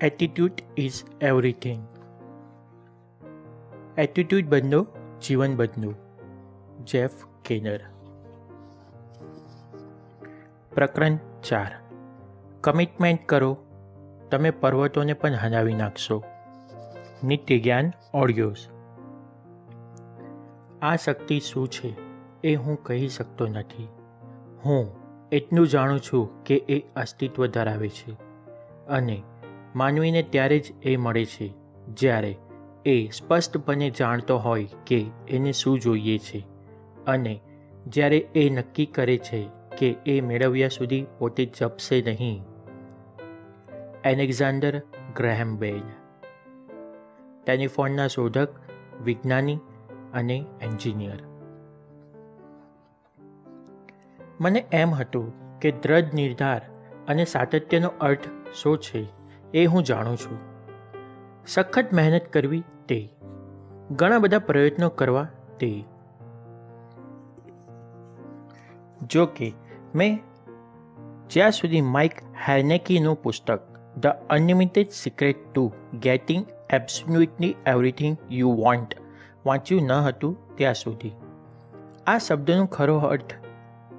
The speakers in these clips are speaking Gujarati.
એટીટ્યુડ ઇઝ એવરીથિંગ એટીટ્યૂડ બદલો જીવન બદલો જેફ કેનર પ્રકરણ ચાર કમિટમેન્ટ કરો તમે પર્વતોને પણ હનાવી નાખશો. નિત્ય જ્ઞાન ઓડિયોઝ આ શક્તિ શું છે? એ હું કહી શકતો નથી. હું એટલું જાણું છું કે એ અસ્તિત્વ ધરાવે છે. અને માનવીને ત્યારે જ એ મળે છે, જ્યારે એ સ્પષ્ટપણે જાણતો હોય કે એને શું જોઈએ છે અને જ્યારે એ નક્કી કરે છે કે એ મેળવ્યા સુધી પોતે જપશે નહીં. એલેક્ઝાન્ડર ગ્રેહેમ બેલ ટેલિફોનના શોધક, વિજ્ઞાની અને એન્જિનિયર. મને એમ હતું કે દ્રઢ નિર્ધાર અને સાતત્યનો અર્થ શું છે? એ હું જાણું છું. સખત મહેનત કરવી તે. ઘણા બધા પ્રયત્નો કરવા તે. જો કે, મેં જ્યાં સુધી માઇક હેર્નેકીનું પુસ્તક, the unlimited secret to getting absolutely everything you want, વાંચ્યું ન હતું ત્યાં સુધી. આ શબ્દનો ખરો અર્થ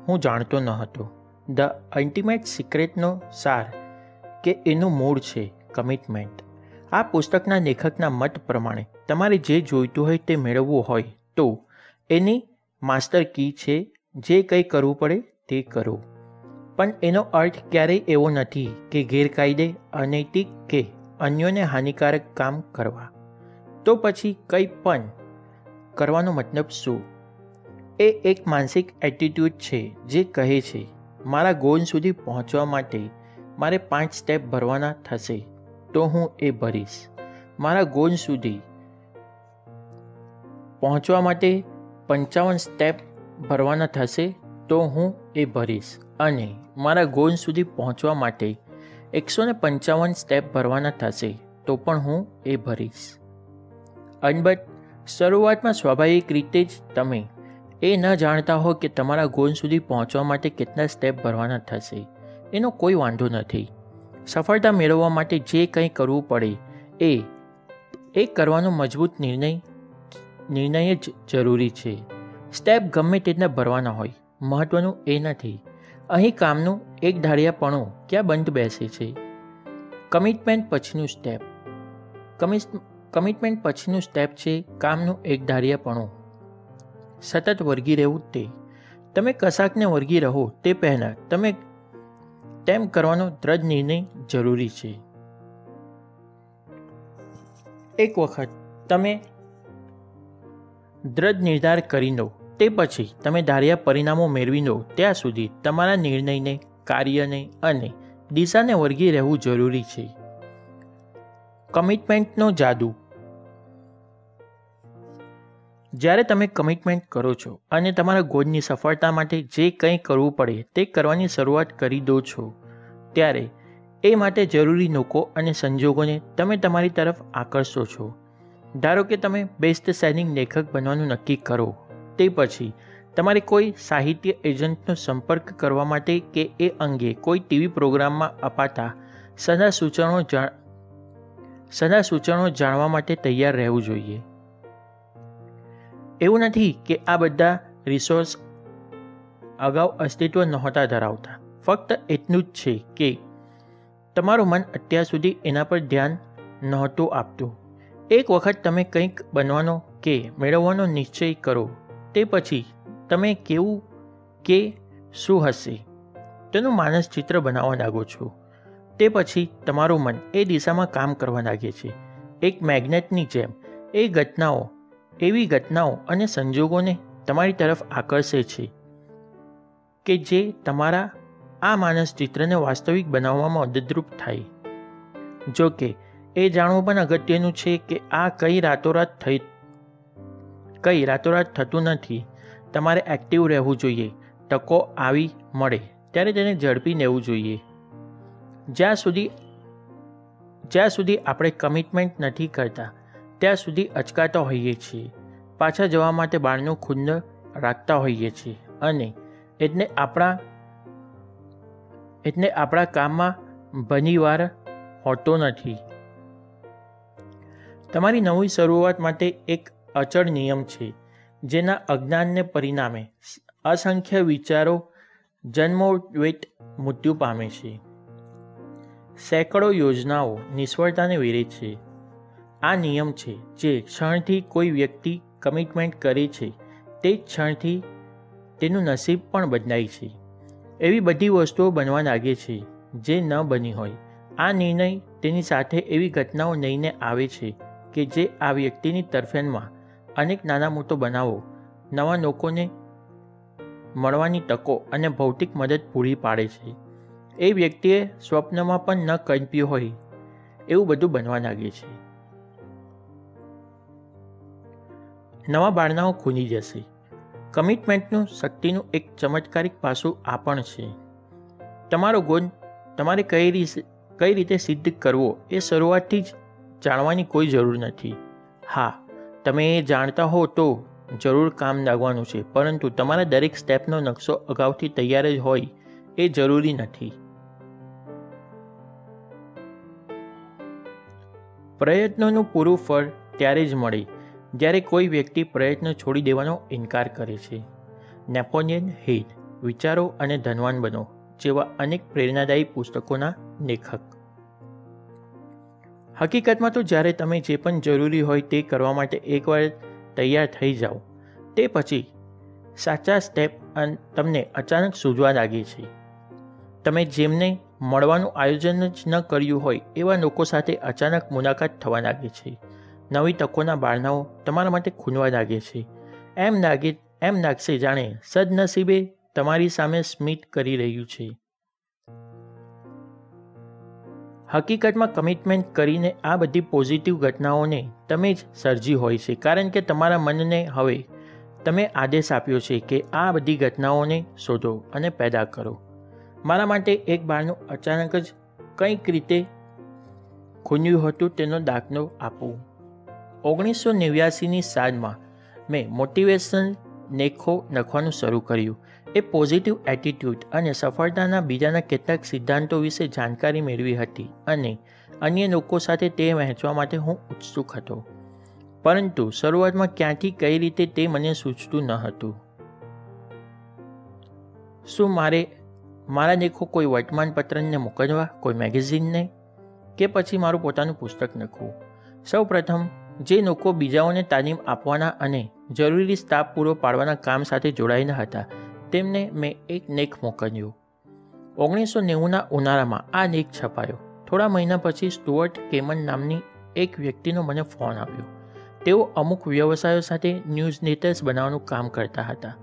હું જાણતો ન હતો. ધ અલ્ટિમેટ સિક્રેટનો સાર કે એનું મૂળ છે કમિટમેન્ટ આ પુસ્તકના લેખકના મત પ્રમાણે તમારે જે જોઈતું હોય તે મેળવવું હોય તો એની માસ્ટર કી છે, જે કંઈ કરવું પડે તે કરો. પણ એનો અર્થ ક્યારેય એવો નથી કે ગેરકાયદે અનૈતિક કે અન્યોને હાનિકારક કામ કરવા. તો પછી કંઈ પણ કરવાનો મતલબ શું? એ એક માનસિક એટીટ્યૂડ છે, જે કહે છે, મારા ગોલ સુધી પહોંચવા માટે મારે પાંચ સ્ટેપ ભરવાના થશે, તો હું એ ભરીશ. મારા ગોલ સુધી પહોંચવા માટે પંચાવન સ્ટેપ ભરવાના થશે, તો હું એ ભરીશ. અને મારા ગોલ સુધી પહોંચવા માટે એકસો ને પંચાવન સ્ટેપ ભરવાના થશે, તો પણ હું એ ભરીશ. અલબત્ત, શરૂઆતમાં સ્વાભાવિક રીતે જ તમે એ ન જાણતા હો કે તમારા ગોલ સુધી પહોંચવા માટે કેટલા સ્ટેપ ભરવાના થશે. એનો કોઈ વાંધો નથી. સફળતા મેળવવા માટે જે કંઈ કરવું પડે, એ એ કરવાનો મજબૂત નિર્ણય નિર્ણય જ જરૂરી છે. સ્ટેપ ગમે તેટલા ભરવાના હોય મહત્ત્વનું એ નથી. અહીં કામનું એક ધારિયાપણું ક્યાં બંધ બેસે છે? કમિટમેન્ટ પછીનું સ્ટેપ કમિટ કમિટમેન્ટ પછીનું સ્ટેપ છે કામનું એક ધારિયાપણું સતત વર્ગી રહેવું તે. તમે કશાકને વર્ગી રહો તે પહેલાં તમે તેમ કરવાનો દ્રઢ નિર્ણય જરૂરી છે. એક વખત તમે દ્રઢ નિર્ધાર કરી લો, તે પછી તમે ધાર્યા પરિણામો મેળવી લો, ત્યાં સુધી તમારા નિર્ણયને, કાર્યને અને દિશાને વર્ગી રહેવું જરૂરી છે. કમિટમેન્ટનો જાદુ જ્યારે તમે કમિટમેન્ટ કરો છો અને તમારા ગોલની સફળતા માટે જે કંઈ કરવું પડે તે કરવાની શરૂઆત કરી દો છો, ત્યારે એ માટે જરૂરી લોકો અને સંજોગોને તમે તમારી તરફ આકર્ષો છો. ધારો કે તમે બેસ્ટ સેલિંગ લેખક બનવાનું નક્કી કરો, તે પછી તમારે કોઈ સાહિત્ય એજન્ટનો સંપર્ક કરવા માટે કે એ અંગે કોઈ ટીવી પ્રોગ્રામમાં અપાતા સદા સૂચનો જાણ સદા સૂચનો જાણવા માટે તૈયાર રહેવું જોઈએ. એવું નથી કે આ બધા રિસોર્સ અગાઉ અસ્તિત્વ નહોતા ધરાવતા. ફક્ત એટલું જ છે કે તમારું મન અત્યાર સુધી એના પર ધ્યાન નહોતું આપતું. એક વખત તમે કંઈક બનવાનો કે મેળવવાનો નિશ્ચય કરો, તે પછી તમે કેવું કે શું હશે? તેનું માનસ ચિત્ર બનાવવા લાગો છો. તે પછી તમારું મન એ દિશામાં કામ કરવા લાગે છે. એક મેગ્નેટની જેમ, એ ઘટનાઓ એવી ઘટનાઓ અને સંજોગોને તમારી તરફ આકર્ષે છે કે જે તમારા આ માનસ ચિત્રને વાસ્તવિક બનાવવામાં મદદરૂપ થાય. જો કે, એ જાણવું પણ અગત્યનું છે કે આ કઈ રાતોરાત થઈ, કઈ રાતોરાત થતું નથી. તમારે એક્ટિવ રહેવું જોઈએ. તકો આવી મળે, ત્યારે તેને ઝડપી લેવું જોઈએ. જ્યાં સુધી જ્યાં સુધી આપણે કમિટમેન્ટ નથી કરતા ત્યાં સુધી અચકાતા હોઈએ છીએ. પાછા જવા માટે બારનું ખુંદ રાખતા હોઈએ છીએ અને એટલે આપણા એટલે આપણા કામમાં ભનીવાર હોતો નથી. તમારી નવી શરૂઆત માટે એક અચળ નિયમ છે, જેના અજ્ઞાનને પરિણામે અસંખ્ય વિચારો જન્મોવેટ મૃત્યુ પામે છે. સેંકડો યોજનાઓ નિષ્ફળતાને વેરે છે. આ નિયમ છે, જે ક્ષણથી કોઈ વ્યક્તિ કમિટમેન્ટ કરે છે, તે જ ક્ષણથી તેનું નસીબ પણ બદલાય છે. એવી બધી વસ્તુઓ બનવા લાગે છે, જે ન બની હોય. આ નિર્ણય તેની સાથે એવી ઘટનાઓ લઈને આવે છે કે જે આ વ્યક્તિની તરફેણમાં અનેક નાના મોટો બનાવો, નવા લોકોને મળવાની તકો અને ભૌતિક મદદ પૂરી પાડે છે. એ વ્યક્તિએ સ્વપ્નમાં પણ ન કલ્પ્યું હોય, એવું બધું બનવા લાગે છે. નવા બારણાઓ ખુલી જશે. કમિટમેન્ટનું શક્તિનું એક ચમત્કારિક પાસું આ પણ છે. તમારો ગોલ તમારે કઈ રીતે કઈ રીતે સિદ્ધ કરવો એ શરૂઆતથી જ જાણવાની કોઈ જરૂર નથી. હા, તમે એ જાણતા હો તો જરૂર કામ લાગવાનું છે, પરંતુ તમારા દરેક સ્ટેપનો નકશો અગાઉથી તૈયાર જ હોય એ જરૂરી નથી. પ્રયત્નોનું પૂરું ફળ ત્યારે જ મળે. જ્યારે કોઈ વ્યક્તિ પ્રયત્ન છોડી દેવાનો ઇનકાર કરે છે. નેપોલિયન હિલ, વિચારો અને ધનવાન બનો, જેવા અનેક પ્રેરણાદાયી પુસ્તકોના લેખક. હકીકતમાં તો જ્યારે તમે જે પણ જરૂરી હોય તે કરવા માટે એકવાર તૈયાર થઈ જાઓ, તે પછી સાચા સ્ટેપ તમને અચાનક સૂઝવા લાગે છે. તમે જેમને મળવાનું આયોજન જ ન કર્યું હોય એવા લોકો સાથે અચાનક મુલાકાત થવા લાગે છે. નવી તકોના બારણાઓ તમારા માટે ખૂનવા લાગે છે. એમ લાગે, એમ લાગશે જાણે સદનસીબે તમારી સામે સ્મિત કરી રહ્યું છે. હકીકતમાં કમિટમેન્ટ કરીને આ બધી પોઝિટિવ ઘટનાઓને તમે જ સર્જી હોય છે, કારણ કે તમારા મનને હવે તમે આદેશ આપ્યો છે કે આ બધી ઘટનાઓને શોધો અને પેદા કરો. મારા માટે એક બારનું અચાનક જ કંઈક રીતે ખૂન્યું હતું, તેનો દાખલો આપું. ઓગણીસો નેવ્યાસીની સાલમાં મેં મોટિવેશન લેખો લખવાનું શરૂ કર્યું. એ પોઝિટિવ એટીટ્યૂડ અને સફળતાના બીજાના કેટલાક સિદ્ધાંતો વિશે જાણકારી મેળવી હતી અને અન્ય લોકો સાથે તે વહેંચવા માટે હું ઉત્સુક હતો. પરંતુ શરૂઆતમાં ક્યાંથી કઈ રીતે તે મને સૂચતું ન હતું. શું મારે મારા લેખો કોઈ વર્તમાનપત્રને મોકલવા, કોઈ મેગેઝિનને? કે પછી મારું પોતાનું પુસ્તક લખવું? સૌ પ્રથમ જે લોકો બીજાઓને તાલીમ આપવાના અને જરૂરી સ્ટાફ પૂરો પાડવાના કામ સાથે જોડાયેલા હતા, તેમને મેં એક લેખ મોકલ્યો. ઓગણીસો નેવુંના ઉનાળામાં આ લેખ છપાયો. થોડા મહિના પછી સ્ટુઅર્ટ કેમન નામની એક વ્યક્તિનો મને ફોન આવ્યો. તેઓ અમુક વ્યવસાયો સાથે ન્યૂઝ નેટર્સ બનાવવાનું કામ કરતા હતા.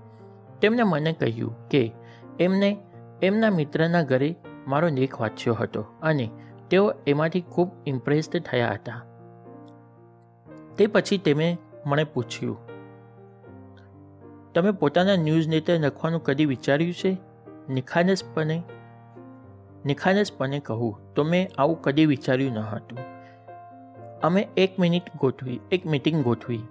તેમણે મને કહ્યું કે, એમને, એમના મિત્રના ઘરે મારો લેખ વાંચ્યો હતો અને તેઓ એમાંથી ખૂબ ઇમ્પ્રેસ્ડ થયા હતા. તે પછી તેમણે મને પૂછ્યું, તમે પોતાના ન્યૂઝ નેટર લખવાનું કદી વિચાર્યું છે? નિખાલસપણે નિખાલસપણે કહું, તો મેં આવું કદી વિચાર્યું ન હતું. અમે એક મિનિટ ગોઠવી, એક મિટિંગ ગોઠવી.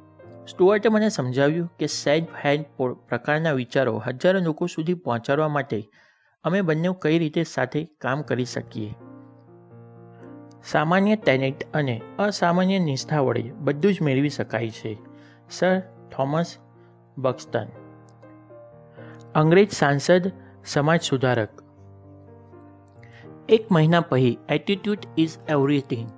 સ્ટુઅર્ટે મને સમજાવ્યું કે સેલ્ફ હેલ્પ પ્રકારના વિચારો હજારો લોકો સુધી પહોંચાડવા માટે અમે બંને કઈ રીતે સાથે કામ કરી શકીએ. સામાન્ય ટેલેન્ટ અને અસામાન્ય નિષ્ઠા વડે બધું જ મેળવી શકાય છે. સર થોમસ બક્સ્ટન, અંગ્રેજ સાંસદ, સમાજ સુધારક. એક મહિના પછી એટીટ્યુડ ઇઝ એવરીથિંગ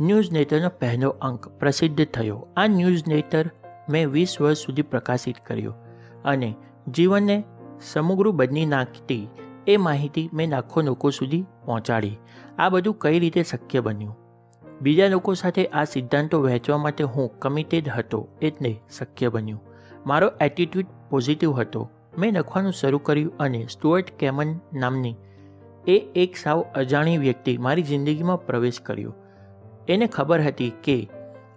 ન્યૂઝ નેટરનો પહેલો અંક પ્રસિદ્ધ થયો. આ ન્યૂઝ નેટર મેં વીસ વર્ષ સુધી પ્રકાશિત કર્યો અને જીવનને સમગ્ર બદલી નાખતી એ માહિતી મેં લાખો લોકો સુધી પહોંચાડી. આ બધું કઈ રીતે શક્ય બન્યું? બીજા લોકો સાથે આ સિદ્ધાંતો વહેંચવા માટે હું કમિટેડ હતો એટલે શક્ય બન્યું. મારો એટીટ્યૂડ પોઝિટિવ હતો. મેં લખવાનું શરૂ કર્યું અને સ્ટુઅર્ટ કેમન નામની એ એક સાવ અજાણી વ્યક્તિ મારી જિંદગીમાં પ્રવેશ કર્યો. એને ખબર હતી કે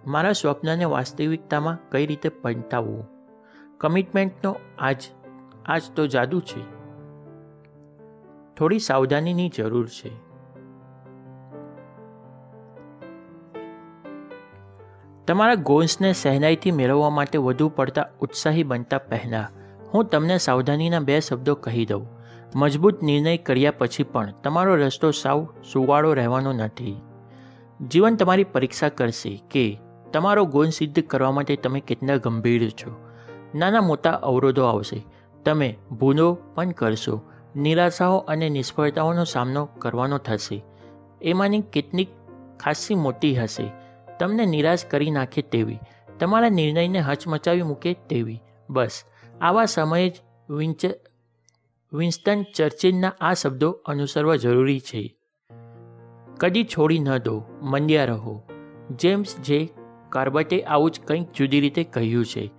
મારા સ્વપ્નને વાસ્તવિકતામાં કઈ રીતે પંટાવવું કમિટમેન્ટનો આજ આજ તો જાદુ છે. થોડી સાવધાનીની જરૂર છે. તમારા ગોલ્સને સહેલાઈથી મેળવવા માટે વધુ પડતા ઉત્સાહી બનતા પહેલાં, હું તમને સાવધાનીના બે શબ્દો કહી દઉં. મજબૂત નિર્ણય કર્યા પછી પણ તમારો રસ્તો સાવ સુવાળો રહેવાનો નથી. જીવન તમારી પરીક્ષા કરશે કે તમારો ગુણ સિદ્ધ કરવા માટે તમે કેટલા ગંભીર છો. નાના મોટા અવરોધો આવશે. તમે ભૂલો પણ કરશો. નિરાશાઓ અને નિષ્ફળતાઓનો સામનો કરવાનો થશે. એમાંની કેટલીક ખાસી મોટી હશે. તમને નિરાશ કરી નાખે તેવી. તમારા નિર્ણયને હચમચાવી મૂકે તેવી. બસ. આવા સમયે જ વિન્ચ વિન્સ્ટન ચર્ચિલના આ શબ્દો અનુસરવા જરૂરી છે. કદી છોડી ન દો. મંડ્યા રહો. જેમ્સ જે કાર્બટે આવું જ કંઈક જુદી રીતે કહ્યું છે.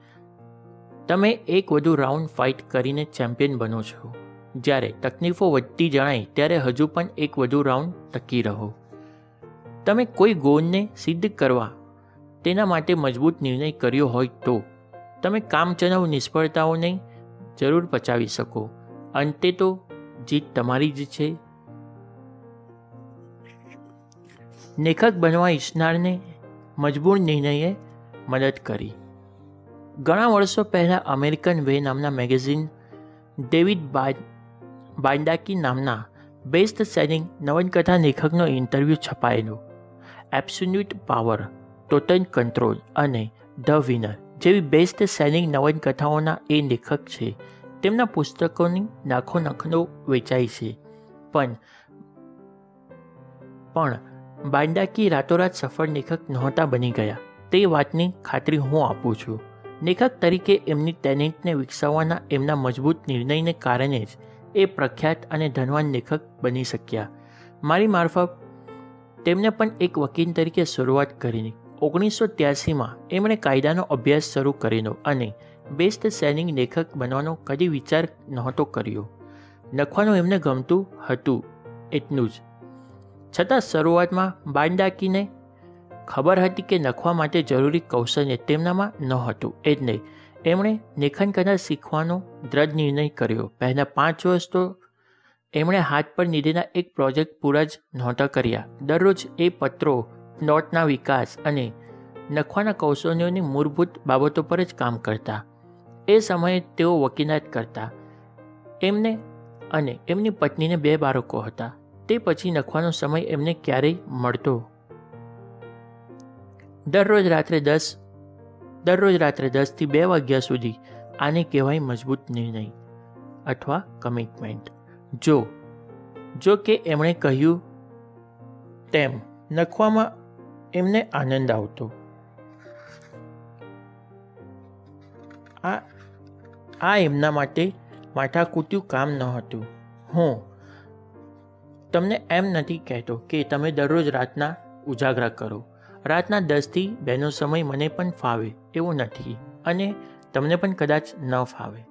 તમે એક વધુ રાઉન્ડ ફાઇટ કરીને ચેમ્પિયન બનો છો. જ્યારે તકલીફો વધતી જણાય, ત્યારે હજુ પણ એક વધુ રાઉન્ડ ટકી રહો. તમે કોઈ ગોલને સિદ્ધ કરવા તેના માટે મજબૂત નિર્ણય કર્યો હોય તો તમે કામચલાઉ નિષ્ફળતાઓને જરૂર પચાવી શકો. અંતે તો જીત તમારી જ છે. લેખક બનવા ઈચ્છનારને મજબૂર નિર્ણયે મદદ કરી. ઘણા વર્ષો પહેલાં અમેરિકન વે નામના મેગેઝિન ડેવિડ બાંડાકી નામના બેસ્ટ સેલિંગ નવનકથા લેખકનો ઇન્ટરવ્યૂ છપાયેલો. એબ્સોલ્યુટ પાવર ટોટલ કંટ્રોલ અને ધ વિનર જેવી બેસ્ટ સેલિંગ નવનકથાઓના એ લેખક છે. તેમના પુસ્તકોની લાખો નખનો વેચાય છે. પણ પણ બાંડાકી રાતોરાત સફળ લેખક નહોતા બની ગયા. તે વાતની ખાતરી હું આપું છું. લેખક તરીકે એમની ટેલેન્ટને વિકસાવવાના એમના મજબૂત નિર્ણયને કારણે જ એ પ્રખ્યાત અને ધનવાન લેખક બની શક્યા. મારી મારફત તેમને પણ એક વકીલ તરીકે શરૂઆત કરીને ઓગણીસો ત્યાસીમાં એમણે કાયદાનો અભ્યાસ શરૂ કરેલો અને બેસ્ટ સેલિંગ લેખક બનવાનો કદી વિચાર નહોતો કર્યો. લખવાનું એમને ગમતું હતું, એટલું જ. છતાં શરૂઆતમાં બાંડાકીને ખબર હતી કે લખવા માટે જરૂરી કૌશલ્ય તેમનામાં નહોતું, એટલે એમણે લેખન કલા શીખવાનો દ્રઢ નિર્ણય કર્યો. પહેલાં પાંચ વર્ષ તો એમણે હાથ પર લીધેલા એક પ્રોજેક્ટ પૂરા જ નહોતા કર્યા. દરરોજ એ પત્રો, નોટના વિકાસ અને લખવાના કૌશલ્યોની મૂળભૂત બાબતો પર જ કામ કરતા. એ સમયે તેઓ વકીલાત કરતા. એમને અને એમની પત્નીને બે બાળકો હતા. તે પછી લખવાનો સમય એમને ક્યારેય મળતો દરરોજ રાત્રે દસ, દરરોજ રાત્રે દસથી બે વાગ્યા સુધી આને કહેવાય મજબૂત નિર્ણય અથવા કમિટમેન્ટ જો જો કે એમણે કહ્યું, તેમ લખવામાં એમને આનંદ આવતો. આ આ એમના માટે માથાકૂટ્યું કામ ન હતું. હું તમને એમ નથી કહેતો કે તમે દરરોજ રાતના ઉજાગરા કરો. રાતના દસથી બેનો સમય મને પણ ફાવે એવું નથી અને તમને પણ કદાચ ન ફાવે.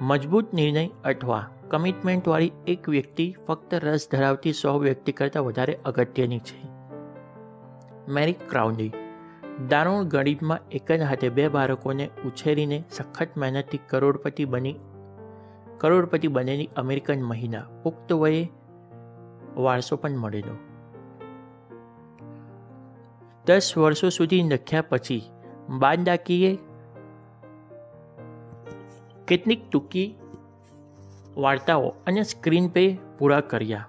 મજબૂત નિર્ણય અથવા કમિટમેન્ટવાળી એક વ્યક્તિ ફક્ત રસ ધરાવતી સો વ્યક્તિ કરતાં વધારે અગત્યની છે. મેરી ક્રાઉન્ડી દારૂણ ગરીબમાં એક જ હાથે બે બાળકોને ઉછેરીને સખત મહેનતથી કરોડપતિ બની, કરોડપતિ બનેલી અમેરિકન મહિલા પુખ્ત વયે વારસો પણ મળેલો. દસ વર્ષો સુધી લખ્યા પછી બાંદાકીએ કેટલીક ટૂંકી વાર્તાઓ અને સ્ક્રીન પે પૂરા કર્યા.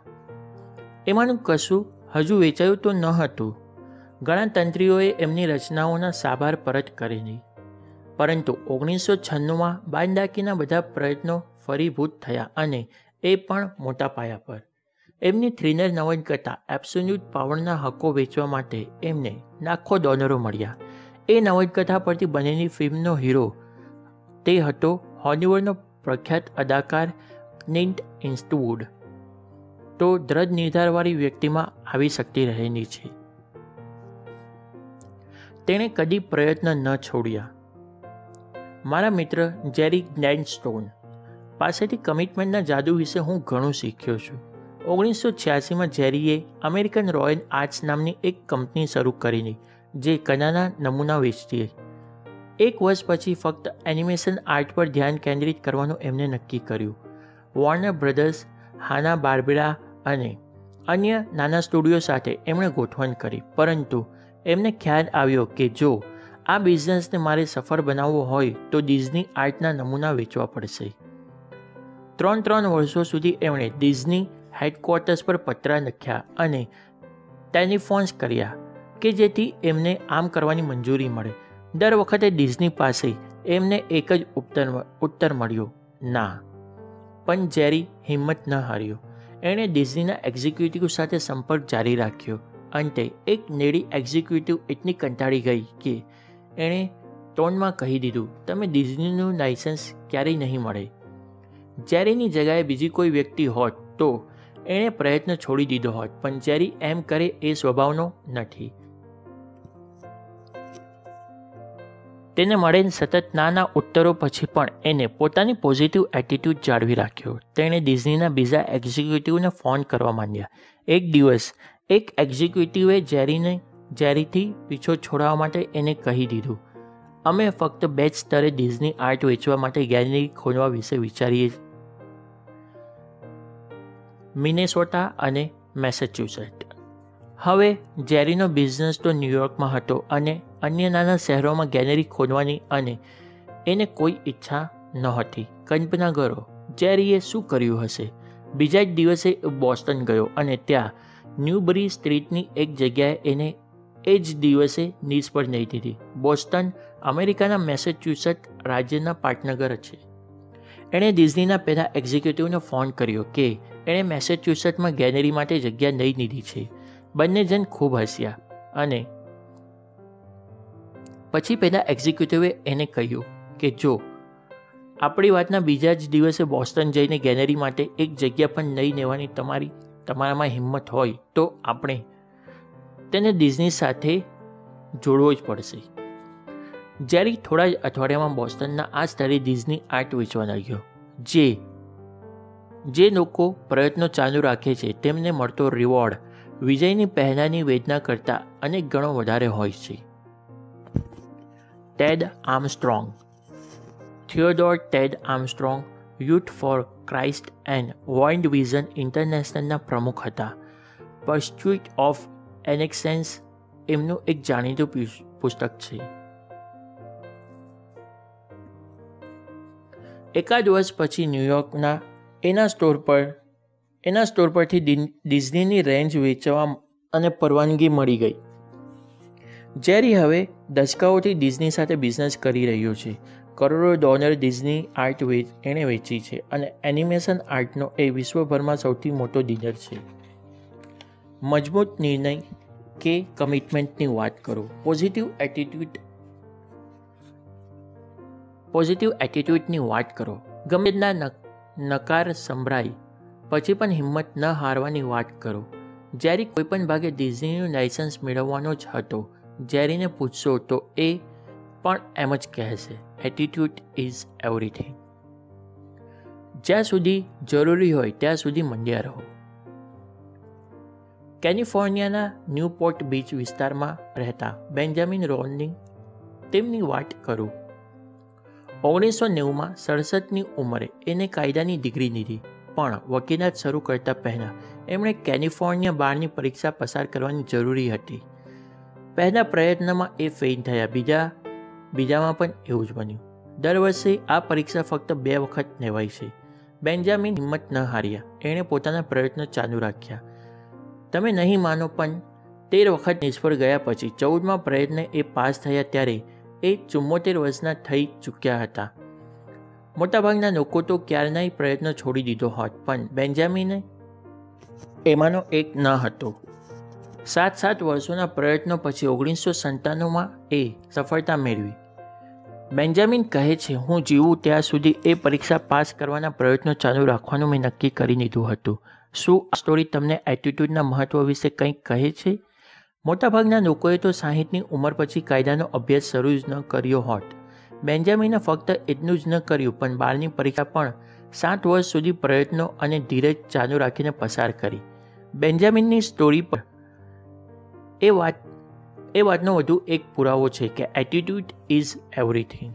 એમાંનું કશું હજુ વેચાયું તો ન હતું. ઘણા તંત્રીઓએ એમની રચનાઓના સાભાર પરત કરેલી પરંતુ ઓગણીસો છન્નુંમાં બાંદાકીના બધા પ્રયત્નો ફરીભૂત થયા અને એ પણ મોટા પાયા પર. એમની થ્રિલર નવલકથા એબ્સોલ્યુટ પાવરના હકો વેચવા માટે એમને લાખો ડોલરો મળ્યા. એ નવલકથા પરથી બનેલી ફિલ્મનો હીરો તે હતો હોલિવૂડનો પ્રખ્યાત અદાકાર ક્લિન્ટ ઇન્સ્ટવુડ તો દ્રઢ નિર્ધારવાળી વ્યક્તિમાં આવી શક્તિ રહેલી છે. તેણે કદી પ્રયત્ન ન છોડ્યા. મારા મિત્ર જેરી ગ્લેન્ડસ્ટોન પાસેથી કમિટમેન્ટના જાદુ વિશે હું ઘણું શીખ્યો છું. ઓગણીસો છ્યાસીમાં જેરીએ અમેરિકન રોયલ આર્ટ્સ નામની એક કંપની શરૂ કરીને જે કલાના નમૂના વેચતી એક વર્ષ પછી ફક્ત એનિમેશન આર્ટ પર ધ્યાન કેન્દ્રિત કરવાનું એમને નક્કી કર્યું. વોર્નર બ્રધર્સ હાના બાર્બેરા અને અન્ય નાના સ્ટુડિયો સાથે એમણે ગોઠવણ કરી. પરંતુ એમને ખ્યાલ આવ્યો કે જો આ બિઝનેસને મારે સફળ બનાવવો હોય તો ડિઝની આર્ટના નમૂના વેચવા પડશે. ત્રણ ત્રણ વર્ષો સુધી એમણે ડિઝની હેડક્વાર્ટર્સ પર પત્ર લખ્યા અને ટેલિફોન્સ કર્યા કે જેથી એમને આમ કરવાની મંજૂરી મળે. દર વખતે ડિઝની પાસે એમને એક જ ઉત્તર ઉત્તર મળ્યો, ના. પણ જેરી હિંમત ન હાર્યો. એણે ડિઝનીના એક્ઝિક્યુટિવ સાથે સંપર્ક જારી રાખ્યો. અંતે એક નેડી એક્ઝિક્યુટિવ એટલી કંટાળી ગઈ કે એણે ટોનમાં કહી દીધું, તમે ડિઝનીનું લાઇસન્સ ક્યારેય નહીં મળે. જેરીની જગ્યાએ બીજી કોઈ વ્યક્તિ હોત તો એણે પ્રયત્ન છોડી દીધો હોત, પણ જેરી એમ કરે એ સ્વભાવનો નથી. તેને મળેલ સતત નાના ઉત્તરો પછી પણ એને પોતાની પોઝિટિવ એટીટ્યૂડ જાળવી રાખ્યો. તેણે ડિઝનીના બીજા એક્ઝિક્યુટિવને ફોન કરવા માંડ્યા. એક દિવસ, એક એક્ઝિક્યુટિવે જેરીને, જેરીથી પીછો છોડાવવા માટે એને કહી દીધું, અમે ફક્ત બે જ સ્તરે ડિઝની આર્ટ વેચવા માટે ગેલેરી ખોલવા વિશે વિચારીએ મિનેસોટા અને મેસેચ્યુસેટ હવે, જેરીનો બિઝનેસ તો ન્યૂયોર્કમાં હતો અને અન્ય નાના શહેરોમાં ગેલેરી ખોલવાની અને એને કોઈ ઈચ્છા નહોતી કલ્પના કરો, જેરીએ શું કર્યું હશે? બીજા જ દિવસે બોસ્ટન ગયો અને ત્યાં ન્યૂબરી સ્ટ્રીટની એક જગ્યાએ એને એ જ દિવસે નિષ્ફળ નહીં દીધી બોસ્ટન અમેરિકાના મેસેચ્યુસેટ રાજ્યના પાટનગર છે. એણે ડિઝનીના પહેલાં એક્ઝિક્યુટિવને ફોન કર્યો કે, એણે મેસેચ્યુસેટમાં ગેલેરી માટે જગ્યા નહીં લીધી છે. બંને જણ ખૂબ હસ્યા અને પછી પહેલાં એક્ઝિક્યુટિવે એને કહ્યું કે, જો, આપણી વાતના બીજા જ દિવસે બોસ્ટન જઈને ગેલેરી માટે એક જગ્યા પણ નહીં લેવાની તમારી, તમારામાં હિંમત હોય, તો આપણે તેને ડિઝની સાથે જોડવો જ પડશે. જ્યારે થોડા જ અઠવાડિયામાં બોસ્ટનના આ સ્તરે ડિઝની આર્ટ વેચવા લાગ્યો, જે જે લોકો પ્રયત્નો ચાલુ રાખે છે, તેમને મળતો રિવોર્ડ વિજયની પહેલાંની વેદના કરતાં અનેક ગણો વધારે હોય છે. Ted Armstrong. Theodore Ted Armstrong, youth for Christ and world vision ઇન્ટરનેશનલના પ્રમુખ હતા. પર્સ્ચ્યુટ ઓફ એનેક્સેન્સ એમનું એક જાણીતું પુસ્તક છે. એકાદ વર્ષ પછી ન્યૂયોર્કના એના સ્ટોર પર એના સ્ટોર પરથી ડિઝનીની રેન્જ વેચવા અને પરવાનગી મળી ગઈ. જેરી હવે દશકાઓથી ડિઝની સાથે બિઝનેસ કરી રહ્યો છે. કરોડો ડોલર ડિઝની આર્ટ વેચ એણે વેચી છે અને એનિમેશન આર્ટનો એ વિશ્વભરમાં સૌથી મોટો ડીલર છે. મજબૂત નિર્ણય કે કમિટમેન્ટની વાત કરો. પોઝિટિવ એટીટ્યૂડ પોઝિટિવ એટીટ્યૂડની વાત કરો. ગમે તેટલા નકાર સંભળાય પછી પણ હિંમત ન હારવાની વાત કરો. જ્યારે કોઈપણ ભાગે ડિઝનીનું લાઇસન્સ મેળવવાનો જ હતો જેરીને પૂછશો તો એ પણ એમ જ કહેશે એટીટ્યૂડ ઇઝ એવરીથિંગ જ્યાં સુધી જરૂરી હોય ત્યાં સુધી મંડ્યા રહો. કેલિફોર્નિયાના ન્યૂપોર્ટ બીચ વિસ્તારમાં રહેતા બેન્જામિન રોલની તેમની વાત કરું. ઓગણીસો નેવુંમાં સડસઠની ઉંમરે એને કાયદાની ડિગ્રી લીધી. પણ વકીલાત શરૂ કરતા પહેલાં એમણે કેલિફોર્નિયા બારની પરીક્ષા પસાર કરવાની જરૂરી હતી. પહેલા પ્રયત્નમાં એ ફેઇન થયા. બીજા, બીજામાં પણ એવું જ બન્યું. દર વર્ષે આ પરીક્ષા ફક્ત બે વખત લેવાય છે. બેન્જામિન હિંમત ન હાર્યા. એણે પોતાના પ્રયત્નો ચાલુ રાખ્યા. તમે નહીં માનો, પણ તેર વખત નિષ્ફળ ગયા પછી ચૌદમાં પ્રયત્ન એ પાસ થયા ત્યારે એ ચુમ્મોતેર વર્ષના થઈ ચૂક્યા હતા. મોટાભાગના લોકો તો ક્યારનાય પ્રયત્ન છોડી દીધો હોત, પણ બેન્જામિને એમાંનો એક ન હતો. સાત સાત વર્ષોના પ્રયત્નો પછી ઓગણીસો સંતાણુંમાં એ સફળતા મેળવી. બેન્જામિન કહે છે, હું જીવું ત્યાં સુધી એ પરીક્ષા પાસ કરવાના પ્રયત્નો ચાલુ રાખવાનું મેં નક્કી કરી લીધું હતું. શું આ સ્ટોરી તમને એટીટ્યૂડના મહત્વ વિશે કંઈક કહે છે? મોટાભાગના લોકોએ તો સાહીઠની ઉંમર પછી કાયદાનો અભ્યાસ શરૂ જ ન કર્યો હોત. બેન્જામિને ફક્ત એટલું જ ન કર્યું, પણ બારની પરીક્ષા પણ સાત વર્ષ સુધી પ્રયત્નો અને ધીરજ ચાલુ રાખીને પસાર કરી. બેન્જામિનની સ્ટોરી પર એ વાત, એ વાતનો વધુ એક પુરાવો છે કે એટીટ્યુડ ઇઝ એવરીથિંગ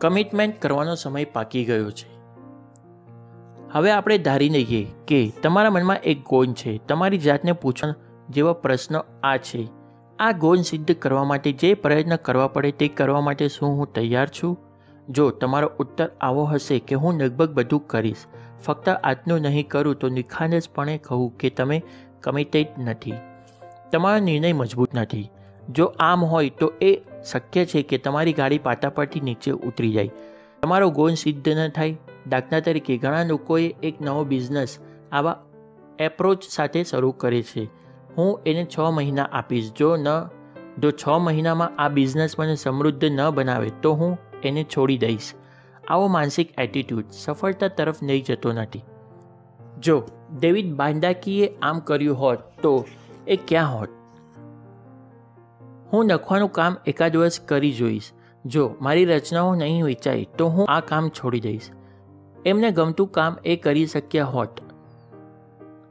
કમિટમેન્ટ કરવાનો સમય પાકી ગયો છે. હવે આપણે ધારી લઈએ કે તમારા મનમાં એક ગોન છે. તમારી જાતને પૂછવા જેવા પ્રશ્નો આ છે. આ ગોલ સિદ્ધ કરવા માટે જે પ્રયત્ન કરવા પડે તે કરવા માટે શું હું તૈયાર છું? જો તમારો ઉત્તર આવો હશે કે હું લગભગ બધું કરીશ, ફક્ત આજનું નહીં કરું તો નિખાલસપણે કહું કે તમે કમિટેડ નથી. તમારો નિર્ણય મજબૂત નથી. જો આમ હોય તો એ શક્ય છે કે તમારી ગાડી પાટા પરથી નીચે ઉતરી જાય. તમારો ગોલ સિદ્ધ ન થાય. દાખલા તરીકે ઘણા લોકોએ એક નવો બિઝનેસ આવા એપ્રોચ સાથે શરૂ કરે છે. હું એને છ મહિના આપીશ. જો ન, જો છ મહિનામાં આ બિઝનેસ મને સમૃદ્ધ ન બનાવે, તો હું એને છોડી દઈશ. આવો માનસિક એટીટ્યૂડ સફળતા તરફ નહીં જતો નથી. જો ડેવિડ બાંડાકીએ આમ કર્યું હોત, તો એ ક્યાં હોત? હું લખવાનું કામ એકાદ વર્ષ કરી જોઈશ. જો મારી રચનાઓ નહીં વેચાય, તો હું આ કામ છોડી દઈશ. એમને ગમતું કામ એ કરી શક્યા હોત.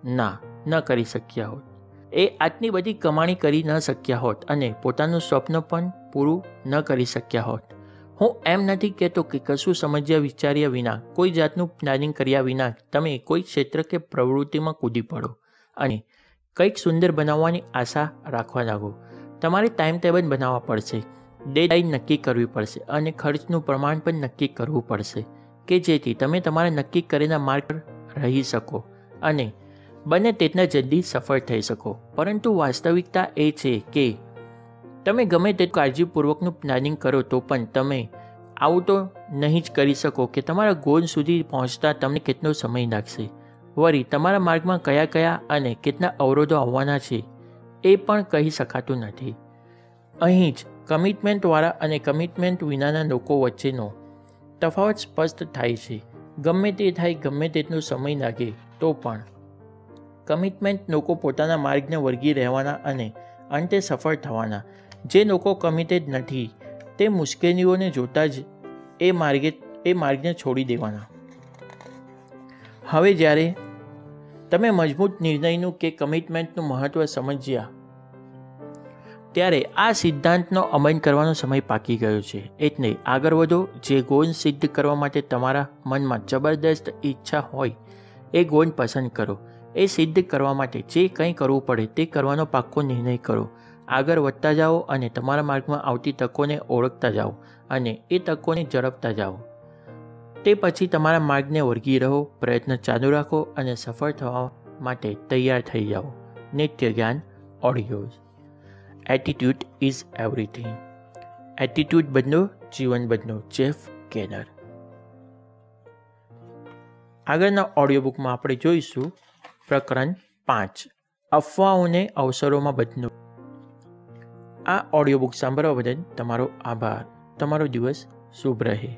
ના, ન કરી શક્યા હોત. એ આટલી બધી કમાણી કરી ન શક્યા હોત અને પોતાનું સ્વપ્ન પણ પૂરું ન કરી શક્યા હોત. હું એમ નથી કહેતો કે કશું સમજ્યા વિચાર્યા વિના, કોઈ જાતનું પ્લાનિંગ કર્યા વિના તમે કોઈ ક્ષેત્ર કે પ્રવૃત્તિમાં કૂદી પડો અને કંઈક સુંદર બનાવવાની આશા રાખવા લાગો. તમારે ટાઈમ ટેબલ બનાવવા પડશે ડેડલાઇન નક્કી કરવી પડશે અને ખર્ચનું પ્રમાણ પણ નક્કી કરવું પડશે કે જેથી તમે તમારા નક્કી કરેલા માર્ગ પર રહી શકો અને બને તેટલા જલ્દી સફળ થઈ શકો. પરંતુ વાસ્તવિકતા એ છે કે તમે ગમે તે કાળજીપૂર્વકનું પ્લાનિંગ કરો તો પણ તમે આવું તો નહીં જ કરી શકો કે તમારા ગોલ સુધી પહોંચતા તમને કેટલો સમય લાગશે. વળી, તમારા માર્ગમાં કયા કયા અને કેટલા અવરોધો આવવાના છે એ પણ કહી શકાતું નથી. અહીં જ કમિટમેન્ટવાળા અને કમિટમેન્ટ વિનાના લોકો વચ્ચેનો તફાવત સ્પષ્ટ થાય છે. ગમે તે થાય, ગમે તેટલો સમય લાગે તો પણ. કમિટમેન્ટ લોકો પોતાના માર્ગને વળગી રહેવાના અને અંતે સફળ થવાના. જે લોકો કમિટેડ નથી, તે મુશ્કેલીઓને જોતા જ એ માર્ગે, એ માર્ગને છોડી દેવાના. હવે જ્યારે તમે મજબૂત નિર્ણયનું કે કમિટમેન્ટનું મહત્ત્વ સમજ્યા, ત્યારે આ સિદ્ધાંતનો અમલ કરવાનો સમય પાકી ગયો છે. એટલે આગળ વધો, જે ગોલ સિદ્ધ કરવા માટે તમારા મનમાં જબરદસ્ત ઈચ્છા હોય, એ ગોલ પસંદ કરો. એ સિદ્ધ કરવા માટે જે કંઈ કરવું પડે તે કરવાનો પાક્કો નિર્ણય કરો. આગળ વધતા જાઓ અને તમારા માર્ગમાં આવતી તકોને ઓળખતા જાઓ અને એ તકોને ઝડપતા જાઓ. તે પછી તમારા માર્ગને વળગી રહો, પ્રયત્ન ચાલુ રાખો અને સફળ થવા માટે તૈયાર થઈ જાઓ. નિત્ય જ્ઞાન audios attitude is everything attitude બદલો જીવન બદલો જેફ કેનર. આગળના ઓડિયો બુકમાં આપણે જોઈશું પ્રકરણ પાંચ. અફવાઓને અવસરોમાં બદલો. આ ઓડિયો બુક સાંભળવા બદલ તમારો આભાર. તમારો દિવસ શુભ રહે.